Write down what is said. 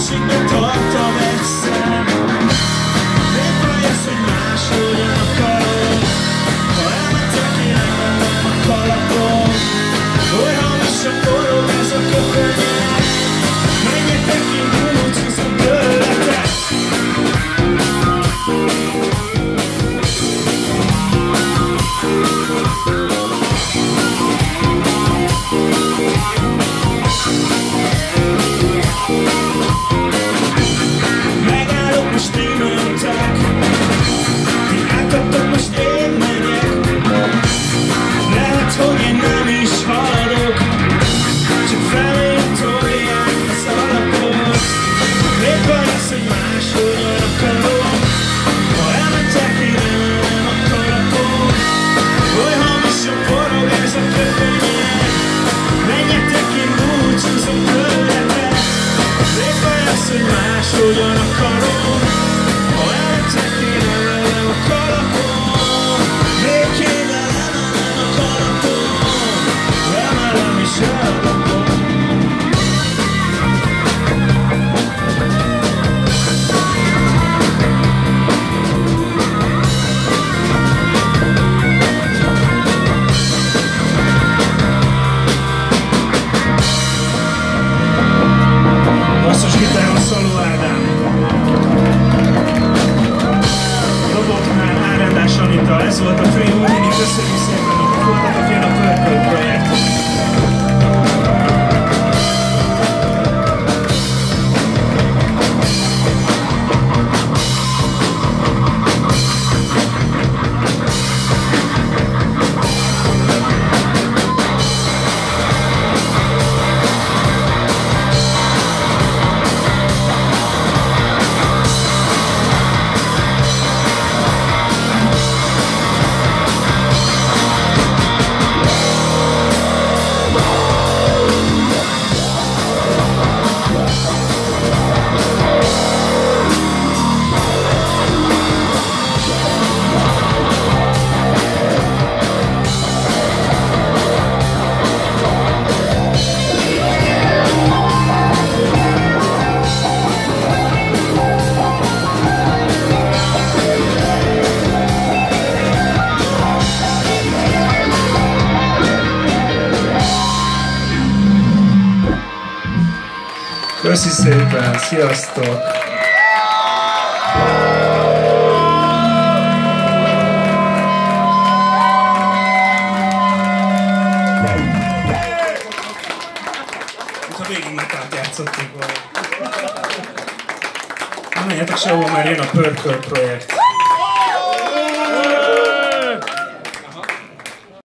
she can talk to. So you're not That's what I. Köszi szépen, sziasztok! Mintha végig metált játszottunk volna. Na menjetek sehova, mert jön a Pörköl projekt.